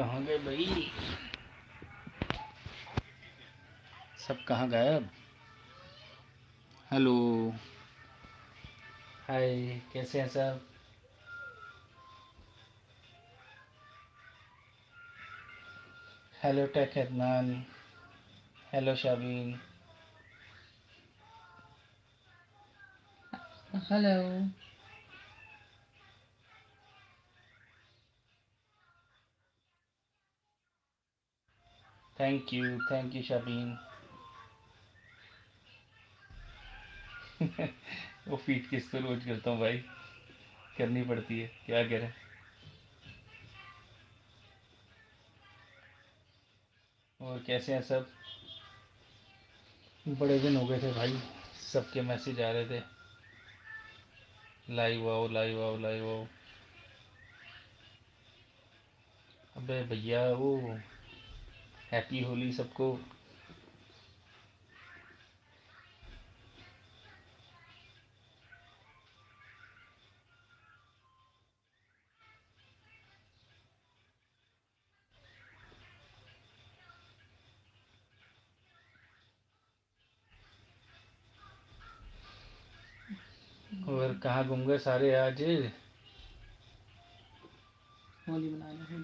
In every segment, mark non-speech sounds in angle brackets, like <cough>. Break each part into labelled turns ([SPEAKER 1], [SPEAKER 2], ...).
[SPEAKER 1] कहाँ गए भाई? सब कहाँ गायब? हेलो। हाय कैसे हैं सब? Hello tech Adnan. Hello Shabeen.
[SPEAKER 2] Hello.
[SPEAKER 1] Thank you thank you Shabeen वो फीट किस तो रोज करता हूँ भाई? करनी पड़ती है। क्या करें? और कैसे हैं सब? बड़े दिन हो गए थे भाई। सबके मैसेज आ रहे थे। लाइव आओ लाइव आओ लाइव आओ। अबे भैया, वो हैप्पी होली सबको। और कहाँ घूम गए सारे आज?
[SPEAKER 2] होली मना रहे हैं।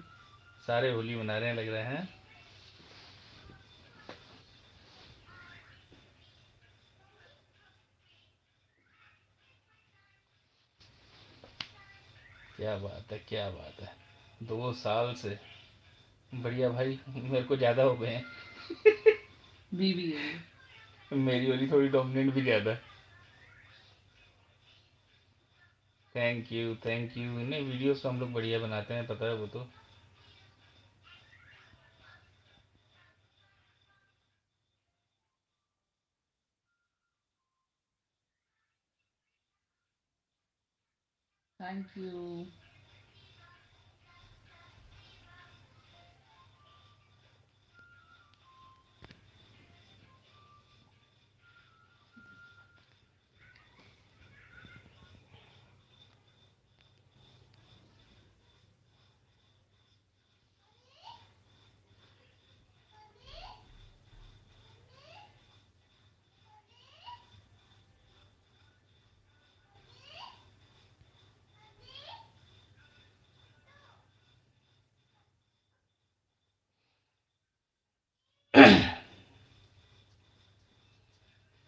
[SPEAKER 1] सारे होली मना रहे हैं लग रहे हैं? क्या बात है क्या बात है। दो साल से। बढ़िया भाई मेरे को ज़्यादा हो गए हैं।
[SPEAKER 2] बीबी है
[SPEAKER 1] मेरी वाली थोड़ी डोमिनेंट भी ज़्यादा है। थैंक यू थैंक यू नहीं वीडियोस तो हम लोग बढ़िया बनाते हैं पता है वो तो।
[SPEAKER 2] थैंक यू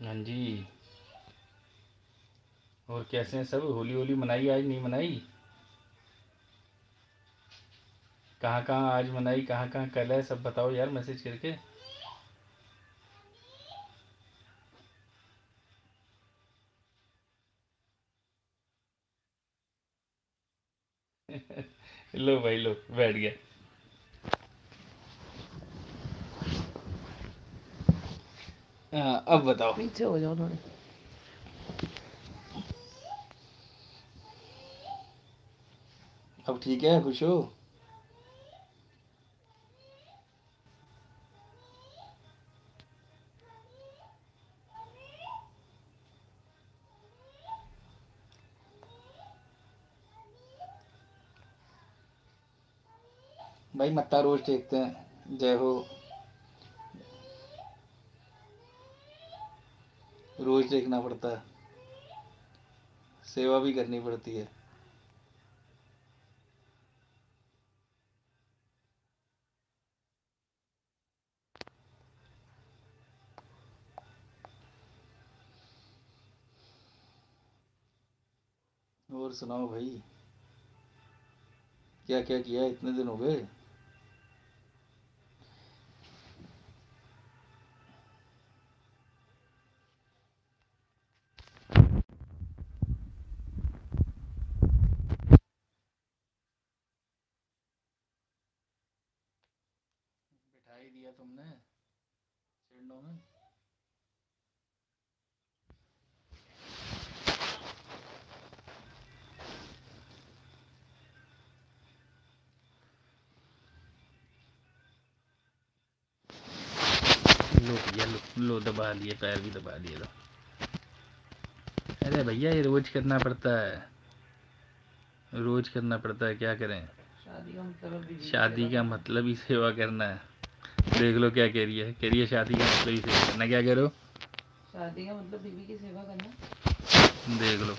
[SPEAKER 1] हाँ जी। और कैसे हैं सब? होली होली मनाई आज नहीं मनाई? कहाँ कहाँ आज मनाई कहाँ कहाँ कल है, सब बताओ यार मैसेज करके। <laughs> लो भाई, लो, बैठ गया। हाँ अब बताओ।
[SPEAKER 2] पीछे हो जाओ थोड़े।
[SPEAKER 1] अब ठीक है खुश हो? भाई मत्ता रोज देखते हैं। जय हो। देखना पड़ता है। सेवा भी करनी पड़ती है। और सुनाओ भाई क्या क्या किया इतने दिन हो गए? ही दिया तुमने सिरनों में। लो भैया लो लो दबा लिए पैर भी दबा लिए लो। अरे भैया ये रोज करना पड़ता है। रोज करना पड़ता है क्या करें?
[SPEAKER 2] शादी का मतलब
[SPEAKER 1] शादी का मतलब ही सेवा करना है। देख लो क्या कह रही है। कह रही है शादी का मतलब ही सेवा करना। क्या कह रहे हो?
[SPEAKER 2] शादी का मतलब बीवी की सेवा करना।
[SPEAKER 1] देख लो।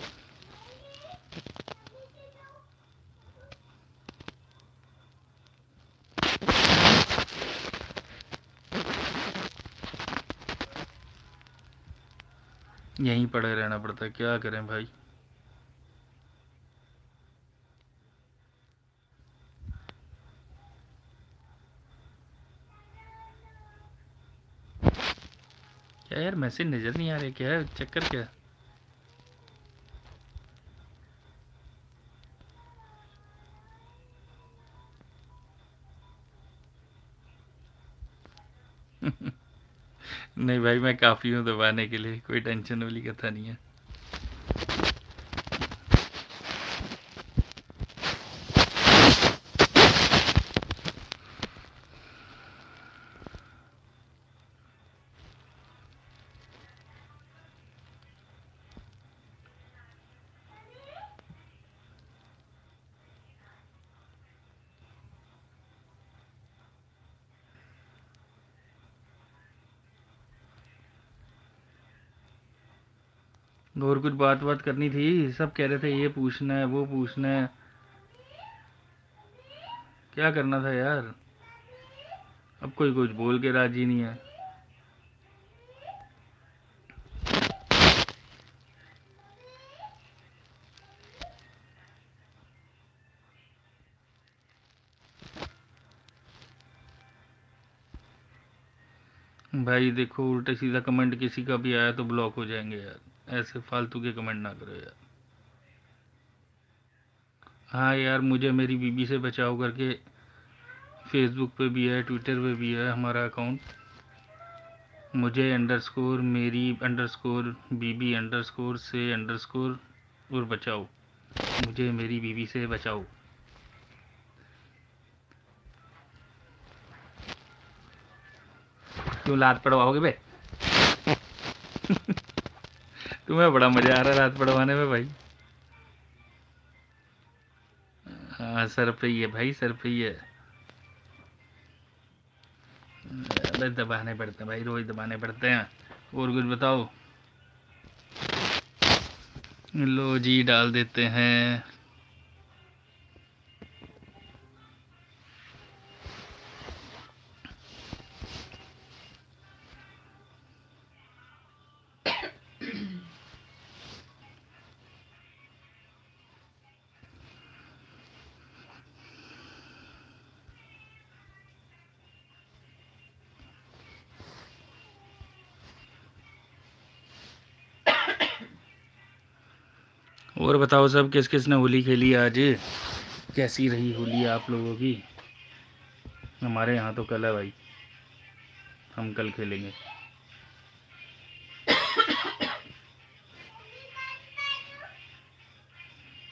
[SPEAKER 1] यहीं पड़े रहना पड़ता है। क्या करें भाई? मैसेज नज़र नहीं आ रहे क्या? है चक्कर क्या? <laughs> नहीं भाई, मैं काफ़ी हूँ दबाने के लिए। कोई टेंशन वाली कथा नहीं है। और कुछ बात बात करनी थी। सब कह रहे थे, ये पूछना है, वो पूछना है। क्या करना था यार? अब कोई कुछ बोल के राज़ी नहीं है। भाई देखो, उल्टे सीधा कमेंट किसी का भी आया तो ब्लॉक हो जाएँगे यार। ऐसे फालतू के कमेंट ना करो यार। हाँ यार, मुझे मेरी बीबी से बचाव करके फेसबुक पे भी है ट्विटर पे भी है हमारा अकाउंट मुझे अंडरस्कोर मेरी अंडरस्कोर बीबी अंडरस्कोर से अंडरस्कोर और बचाओ। मुझे मेरी बीबी से बचाओ। क्यों लात पड़वाओगे बे? तुम्हें बड़ा मज़ा आ रहा है रात पढ़वाने में भाई? हाँ सर पे ही है भाई, सर पे ही है। दबाने पड़ते हैं भाई, रोज दबाने पड़ते हैं। और कुछ बताओ? लो जी, डाल देते हैं। बताओ सब किस किस ने होली खेली आज? कैसी रही होली आप लोगों की? हमारे यहाँ तो कल है भाई। हम कल खेलेंगे।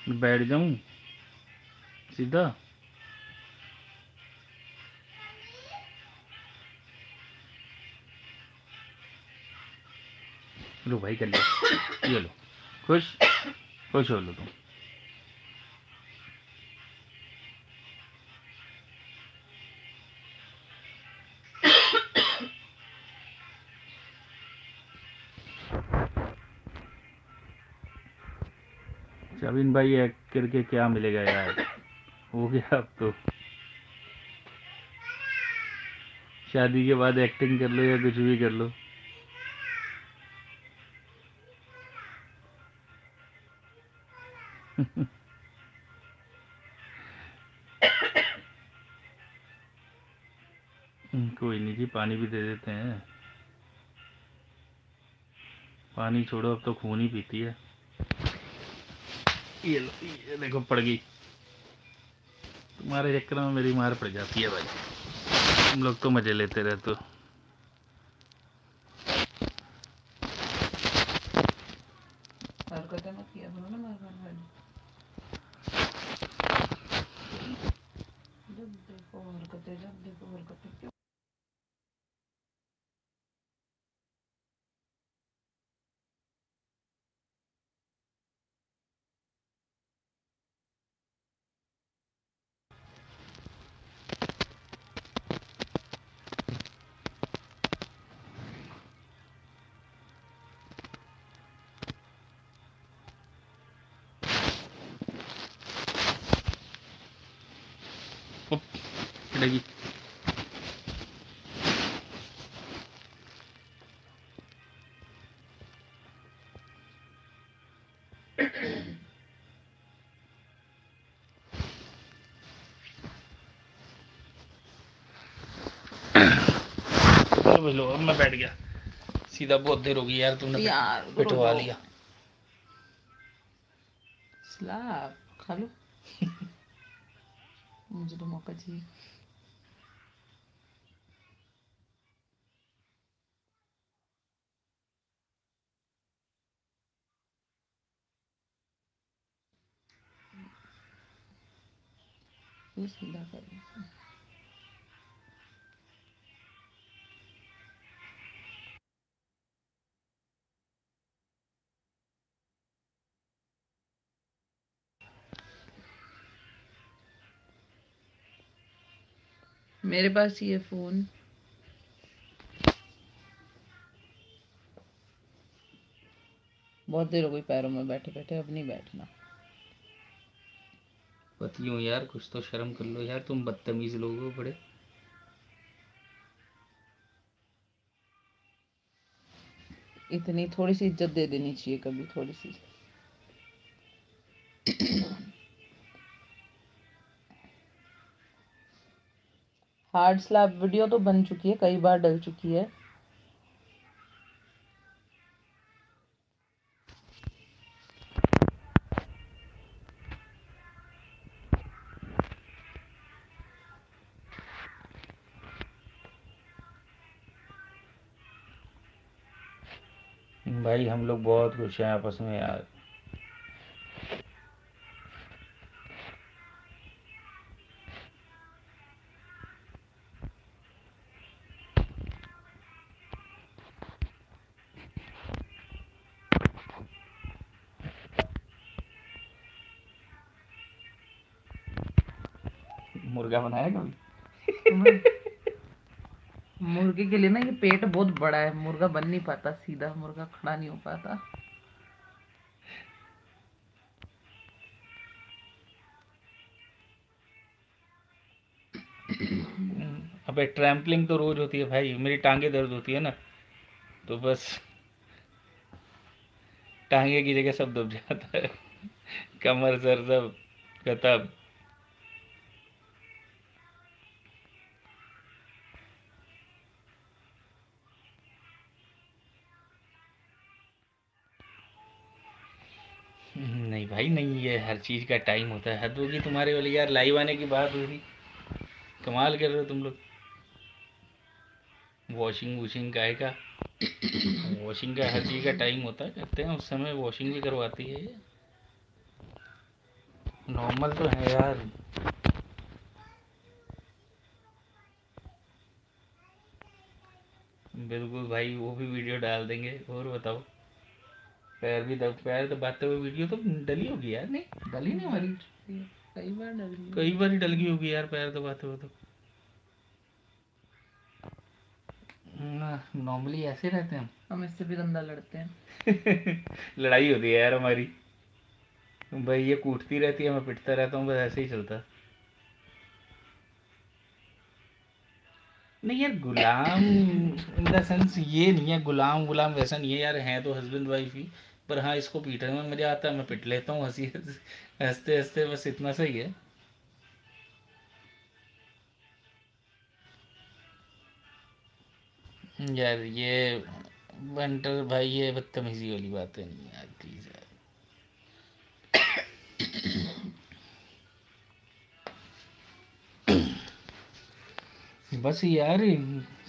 [SPEAKER 1] बैठ जाऊँ? सीधा? लो भाई, कर लो। ये लो। खुश? हो लो तुम शबीन भाई एक्ट करके क्या मिलेगा यार? हो गया अब तो। शादी के बाद एक्टिंग कर लो या कुछ भी कर लो। कोई नहीं जी पानी भी दे देते हैं। पानी छोड़ो, अब तो खून ही पीती है। ये लो, ये देखो, पड़ गई। तुम्हारे चक्कर में मेरी मार पड़ जाती है भाई। तुम लोग तो मज़े लेते रहते हो। डगी लो अब मैं बैठ गया। सीधा बहुत देर हो गई यार तुमने
[SPEAKER 2] यार,
[SPEAKER 1] पिटवा लिया।
[SPEAKER 2] स्लैब खा लो। <laughs> मुझे तो मौका चाहिए। ये सीधा कर। मेरे पास ये फ़ोन बहुत देर हो गई पैरों में बैठे बैठे अब नहीं बैठना
[SPEAKER 1] पति हूँ यार, कुछ तो शर्म कर लो यार, तुम बदतमीज लोग हो बड़े।
[SPEAKER 2] इतनी थोड़ी सी इज़्ज़त दे देनी चाहिए कभी, थोड़ी सी। हार्ड स्लैब वीडियो तो बन चुकी है, कई बार डल चुकी है।
[SPEAKER 1] भाई हम लोग बहुत खुश हैं आपस में यार। मुर्गा बनाया कभी? <laughs>
[SPEAKER 2] मुर्गे के लिए ना ये पेट बहुत बड़ा है। मुर्गा बन नहीं पाता, सीधा मुर्गा खड़ा नहीं हो पाता।
[SPEAKER 1] अबे ट्रैम्पलिंग तो रोज होती है भाई। मेरी टांगे दर्द होती है ना तो बस टांगे की जगह सब दब जाता है। <laughs> कमर, सर सब खत्म भाई नहीं, ये हर चीज़ का टाइम होता है। हद होगी तुम्हारे वाली, यार लाइव आने की बात हो रही। कमाल कर रहे हो तुम लोग। वॉशिंग वॉशिंग का है का? वॉशिंग का हर चीज़ का टाइम होता है कहते हैं। उस समय वॉशिंग भी करवाती है नॉर्मल तो है यार। बिल्कुल भाई, वो भी वीडियो डाल देंगे। और बताओ। पैर भी दब पैर दबाते हुए वीडियो तो डली होगी यार नहीं? डली नहीं हमारी।
[SPEAKER 2] कई बार डल
[SPEAKER 1] कई बार ही डल गई होगी यार पैर दबाते हुए तो। नॉर्मली ऐसे रहते हैं
[SPEAKER 2] हम। इससे भी गंदा लड़ते हैं। <laughs>
[SPEAKER 1] लड़ाई होती है यार हमारी। भाई ये कूटती रहती है मैं पिटता रहता हूँ बस ऐसे ही चलता। नहीं यार गुलाम इन द सेंस ये नहीं है गुलाम गुलाम वैसा नहीं है यार हैं तो हस्बैंड वाइफ ही। पर हाँ इसको पीटने में मज़ा आता है, मैं पिट लेता हूँ, हँसी हँसते हँसते बस इतना सही है। यार, ये बंटर भाई, ये बदतमीजी वाली बातें नहीं यार प्लीज़ यार। बस यार,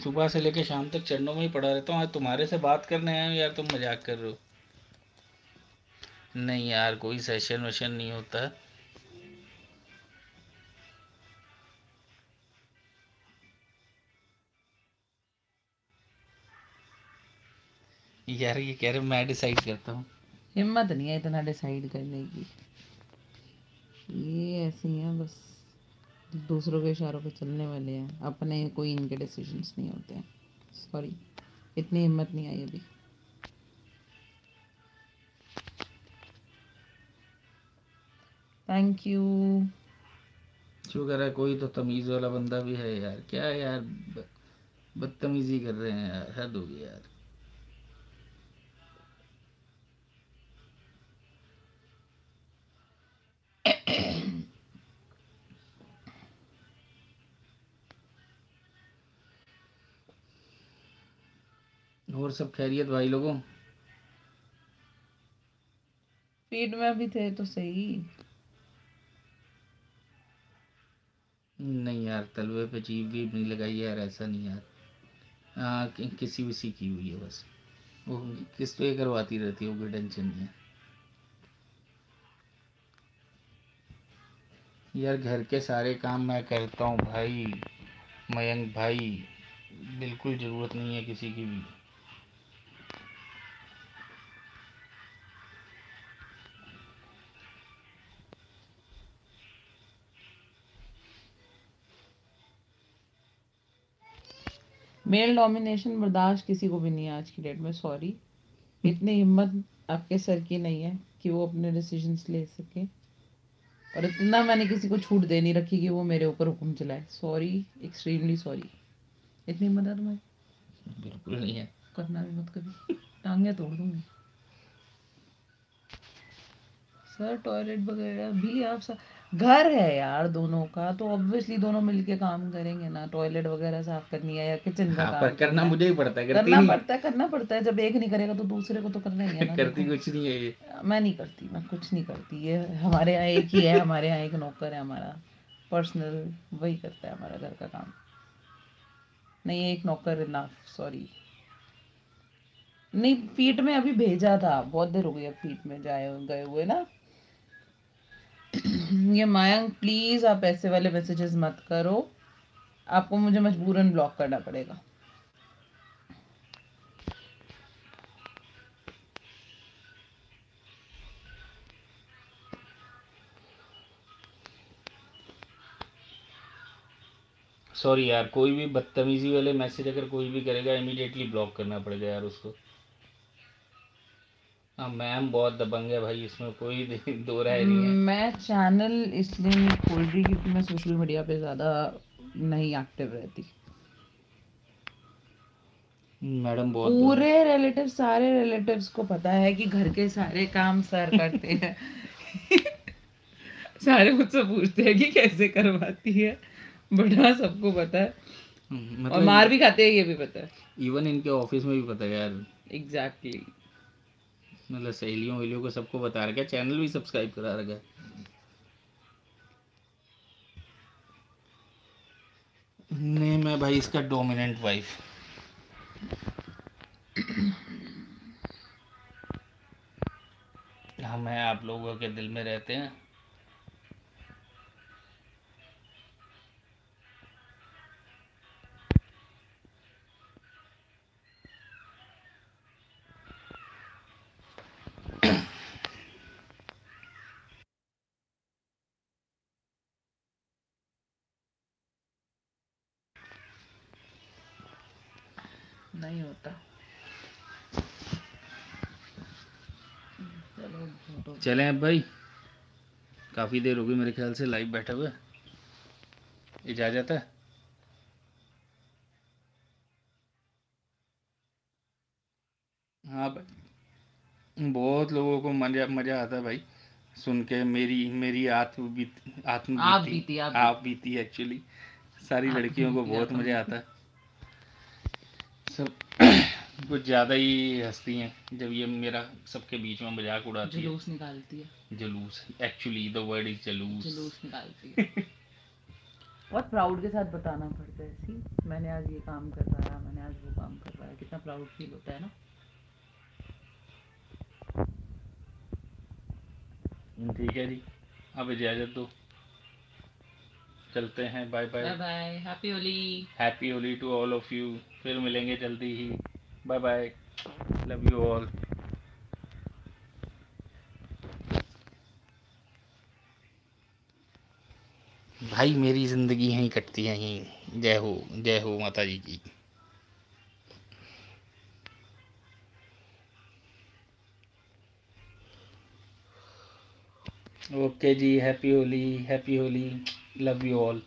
[SPEAKER 1] सुबह से लेके शाम तक चरणों में ही पड़ा रहता हूँ तुम्हारे से बात करने आया हूँ, यार तुम मज़ाक कर रहे हो। नहीं यार, कोई सेशन वेशन नहीं होता। यार, ये कह रहे मैं डिसाइड करता हूँ।
[SPEAKER 2] हिम्मत नहीं है इतना डिसाइड करने की। ये ऐसे ही है बस दूसरों के इशारों पे चलने वाले हैं। अपने कोई इनके डिसीजंस नहीं होते हैं। सॉरी इतनी हिम्मत नहीं आई अभी। थैंक यू
[SPEAKER 1] शुक्र है कोई तो तमीज़ वाला बंदा भी है यार। क्या यार? बदतमीज़ी कर रहे हैं यार। हद होगी यार। और सब खैरियत भाई लोगों?
[SPEAKER 2] फ़ीड में भी थे तो सही।
[SPEAKER 1] नहीं यार तलवे पे जीप भी नहीं लगाई यार ऐसा नहीं यार। हाँ कि, किसी विसी की हुई है बस। वो किस पे करवाती रहती है वो कोई टेंशन नहीं है। यार घर के सारे काम मैं करता हूँ भाई मयंक भाई। बिल्कुल ज़रूरत नहीं है किसी की भी।
[SPEAKER 2] मेल डोमिनेशन बर्दाश्त किसी को भी नहीं है आज की डेट में सॉरी इतनी हिम्मत आपके सर की नहीं है कि वो अपने डिसीजंस ले सके। और इतना मैंने किसी को छूट दे नहीं रखी कि वो मेरे ऊपर हुक्म चलाए। सॉरी एक्सट्रीमली सॉरी इतनी हिम्मत है तुम्हारी?
[SPEAKER 1] बिल्कुल नहीं है।
[SPEAKER 2] करना भी मत कभी। टांगे तोड़ दूँगी। सर टॉयलेट वगैरह भी आप सा... घर है यार दोनों का तो ऑब्वियसली दोनों मिलके काम करेंगे ना टॉयलेट वगैरह साफ़ करनी है या किचन का
[SPEAKER 1] हाँ
[SPEAKER 2] काम
[SPEAKER 1] पर करना मुझे ही पड़ता है करती
[SPEAKER 2] करना
[SPEAKER 1] नहीं।
[SPEAKER 2] पड़ता है करना पड़ता है जब एक नहीं करेगा तो दूसरे को तो करना ही है ना
[SPEAKER 1] करती। कुछ नहीं है ये।
[SPEAKER 2] मैं नहीं करती मैं कुछ नहीं करती ये हमारे यहाँ एक ही है हमारे यहाँ एक नौकर है हमारा पर्सनल वही करता है हमारा घर का काम। नहीं एक नौकर इनफ सॉरी नहीं फीट में अभी भेजा था बहुत देर हो गई अब फीट में जाए गए हुए ना। <clears throat> ये मायंक प्लीज़ आप ऐसे वाले मैसेजेस मत करो। आपको मुझे मजबूरन ब्लॉक करना पड़ेगा।
[SPEAKER 1] सॉरी यार, कोई भी बदतमीजी वाले मैसेज अगर कोई भी करेगा इमीडिएटली ब्लॉक करना पड़ेगा यार उसको। मैम बहुत दबंग है भाई इसमें कोई <laughs> दो राय नहीं है।
[SPEAKER 2] मैं चैनल इसलिए नहीं खोल रही क्योंकि मैं सोशल मीडिया पे ज़्यादा नहीं एक्टिव रहती।
[SPEAKER 1] मैडम बहुत
[SPEAKER 2] पूरे रिलेटिव सारे रिलेटिव्स को पता है कि घर के सारे काम सर करते हैं। <laughs> सारे मुझसे पूछते हैं कि कैसे करवाती है। बड़ा सबको पता है।
[SPEAKER 1] हम्म,
[SPEAKER 2] और
[SPEAKER 1] मतलब
[SPEAKER 2] मार भी खाते हैं ये भी पता है।
[SPEAKER 1] इवन इनके ऑफ़िस में भी पता है यार।
[SPEAKER 2] एग्जैक्टली
[SPEAKER 1] मतलब सहेलियों वहेलियों को सबको बता रखा है चैनल भी सब्सक्राइब करा रखा है। नहीं, मैं भाई इसका डोमिनेंट वाइफ हम हैं आप लोगों के दिल में रहते हैं।
[SPEAKER 2] नहीं होता। चलो।
[SPEAKER 1] अब भाई। काफ़ी देर हो गई मेरे ख्याल से लाइव बैठे हुए। इजाज़त है? हाँ भाई। बहुत लोगों को मज़ा मज़ा आता है भाई। सुन के मेरी मेरी आत्म बीत आत्म
[SPEAKER 2] आप
[SPEAKER 1] बीती।
[SPEAKER 2] आप
[SPEAKER 1] बीती। एक्चुअली सारी लड़कियों को बहुत मज़ा आता है। सब कुछ ज़्यादा ही हंसती हैं जब ये मेरा सबके बीच में मज़ाक उड़ाती है।
[SPEAKER 2] जुलूस निकालती है।
[SPEAKER 1] जलूस एक्चुअली द वर्ड इज़ जलूस
[SPEAKER 2] जुलूस निकालती है। <laughs> बहुत प्राउड के साथ बताना पड़ता है सी। मैंने आज ये काम करवाया मैंने आज वो काम करवाया कितना प्राउड फील होता है ना?
[SPEAKER 1] ठीक है जी अब इजाज़त दो। चलते हैं bye
[SPEAKER 2] bye
[SPEAKER 1] bye
[SPEAKER 2] bye happy Holi
[SPEAKER 1] happy Holi to all of you फिर मिलेंगे जल्दी ही। Bye bye love you all भाई मेरी ज़िंदगी यहीं कटती है यहीं। जय हो जय हो माता जी की। Okay ji happy Holi happy Holi. Love you all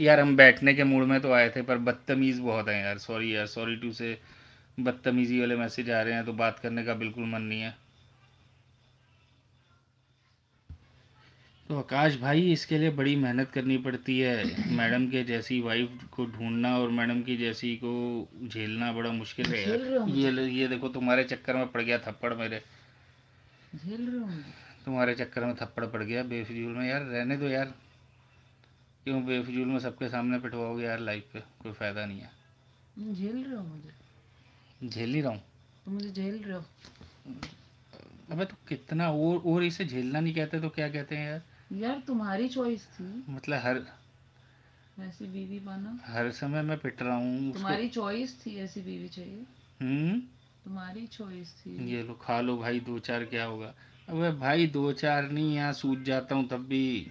[SPEAKER 1] यार हम बैठने के मूड में तो आए थे पर बदतमीज़ बहुत है यार। सॉरी यार सॉरी टू से बदतमीज़ी वाले मैसेज आ रहे हैं तो बात करने का बिल्कुल मन नहीं है। तो आकाश भाई इसके लिए बड़ी मेहनत करनी पड़ती है। मैडम के जैसी वाइफ को ढूंढना और मैडम की जैसी को झेलना बड़ा मुश्किल है यार। ये ये देखो तुम्हारे चक्कर में पड़ गया थप्पड़ मेरे।
[SPEAKER 2] झेल रहे हो
[SPEAKER 1] तुम्हारे चक्कर में थप्पड़ पड़ गया बेफजूल में। यार रहने दो यार। क्यों बेफजूल में सबके सामने पिटवाओगे यार लाइफ पे? कोई फ़ायदा नहीं है।
[SPEAKER 2] झेल रहे हो मुझे।
[SPEAKER 1] झेल ही रहा हूँ।
[SPEAKER 2] तुम मुझे झेल रहे हो।
[SPEAKER 1] अबे तो कितना और और इसे झेलना नहीं कहते तो क्या कहते हैं यार?
[SPEAKER 2] यार तुम्हारी चॉइस थी।
[SPEAKER 1] मतलब हर
[SPEAKER 2] ऐसी बीवी पाना।
[SPEAKER 1] हर समय मैं पिट रहा हूँ
[SPEAKER 2] तुम्हारी चॉइस थी ऐसी बीवी चाहिए।
[SPEAKER 1] हम्म?
[SPEAKER 2] तुम्हारी चॉइस थी।
[SPEAKER 1] ये लो खा लो भाई दो चार क्या होगा? अबे भाई दो चार नहीं यहाँ सूझ जाता हूँ तब भी।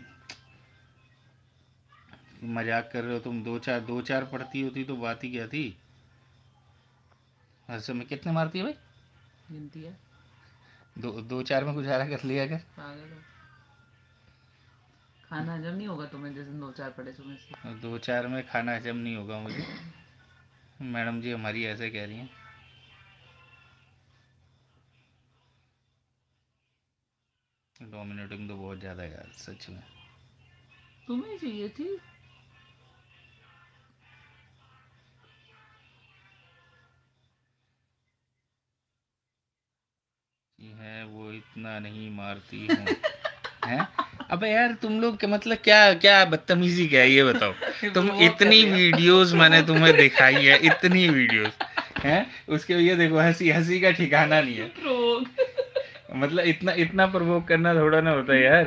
[SPEAKER 1] मज़ाक कर रहे हो तुम दो चार दो चार पढ़ती होती तो बात ही क्या थी? हर समय कितने मारती है भाई?
[SPEAKER 2] गिनती है।
[SPEAKER 1] दो दो चार में गुजारा कर लिया कर
[SPEAKER 2] खाना हजम नहीं होगा तुम्हें जैसे दो चार पड़े तुम्हें से?
[SPEAKER 1] दो चार में खाना हजम नहीं होगा मुझे। मैडम जी हमारी ऐसे कह रही हैं। डोमिनेटिंग तो बहुत ज़्यादा यार सच में।
[SPEAKER 2] तुम्हें चाहिए थी?
[SPEAKER 1] इतना नहीं मारती हूँ। हैं? अबे यार तुम लोग के मतलब क्या क्या बदतमीजी क्या है ये बताओ। <laughs> तुम इतनी वीडियोस <laughs> मैंने तुम्हें दिखाई है इतनी वीडियोस हैं? उसके ये देखो हँसी हँसी का ठिकाना नहीं है। मतलब इतना इतना प्रवोक करना थोड़ा ना होता है यार।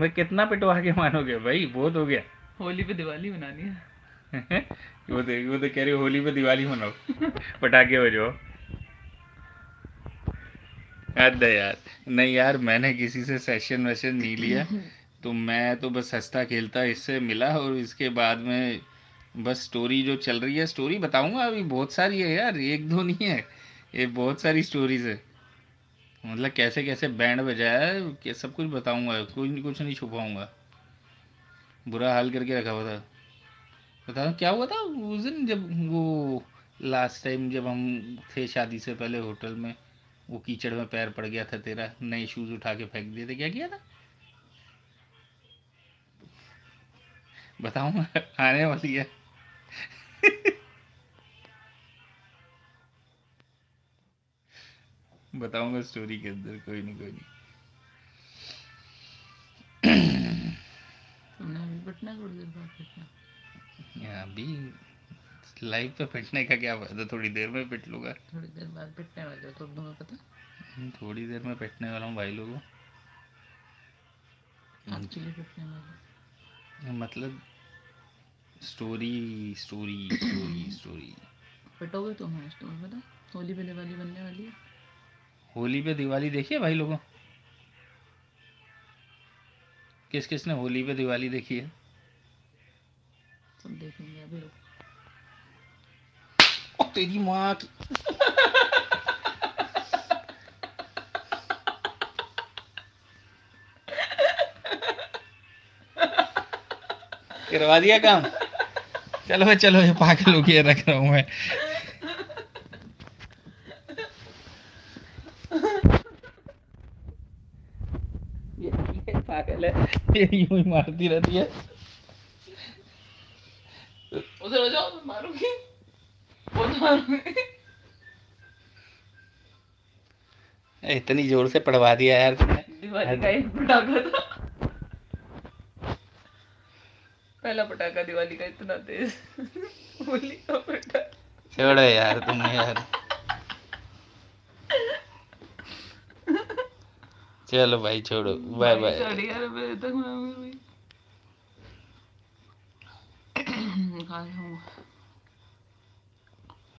[SPEAKER 1] मैं कितना पिटवा के मानोगे भाई? बहुत हो गया।
[SPEAKER 2] होली पे दिवाली मनानी है। <laughs>
[SPEAKER 1] वो तो वो तो कह रही होली पे दिवाली मनाओ। पटाखे बजाओ। हद है यार नहीं यार मैंने किसी से सेशन वेशन नहीं लिया। <laughs> तो मैं तो बस हंसता खेलता इससे मिला और इसके बाद में बस स्टोरी जो चल रही है स्टोरी बताऊँगा अभी बहुत सारी है यार एक दो नहीं है ये बहुत सारी स्टोरीज है। मतलब कैसे कैसे बैंड बजाया है सब कुछ बताऊँगा कुछ नहीं कुछ नहीं छुपाऊँगा। बुरा हाल करके रखा हुआ था। बताओ क्या हुआ था उस दिन जब वो लास्ट टाइम जब हम थे शादी से पहले होटल में वो कीचड़ में पैर पड़ गया था तेरा नए शूज़ उठा के फेंक दिए थे क्या किया था? बताऊँगा आने वाली है। बताऊँगा स्टोरी के अंदर कोई नहीं कोई नहीं।
[SPEAKER 2] तुमने अभी पटना थोड़ी देर बाद पटना
[SPEAKER 1] यहाँ भी लाइव पे पिटने का क्या फ़ायदा? थोड़ी देर में पिट लूँगा।
[SPEAKER 2] थोड़ी देर बाद पिटने वाले तुम तुम्हें पता?
[SPEAKER 1] थोड़ी देर में पिटने वाला हूँ भाई लोगों।
[SPEAKER 2] वाले
[SPEAKER 1] मतलब स्टोरी स्टोरी स्टोरी स्टोरी
[SPEAKER 2] पिटोगे तुम आज तुम्हें पता? होली पे दिवाली बनने वाली है।
[SPEAKER 1] होली पे दिवाली देखी है भाई लोगों? किस किस ने होली पे दिवाली देखी है?
[SPEAKER 2] सब देखेंगे अभी रुको।
[SPEAKER 1] ओ तेरी माँ की करवा दिया काम। चलो चलो, ये पागल हो गया, रख रहा हूँ मैं। ये पागल है। ये यूँ ही मारती रहती है।
[SPEAKER 2] उधर हो जाओ मारूँगी। <laughs>
[SPEAKER 1] इतनी ज़ोर से पढ़वा दिया यार तुमने।
[SPEAKER 2] दिवाली का एक पटाखा था। पहला पटाखा दिवाली का इतना तेज। होली का पटाखा
[SPEAKER 1] छोड़ो यार तुमने यार। चलो भाई छोड़ो। Bye bye.
[SPEAKER 2] बजे तक मैं खा <clears throat>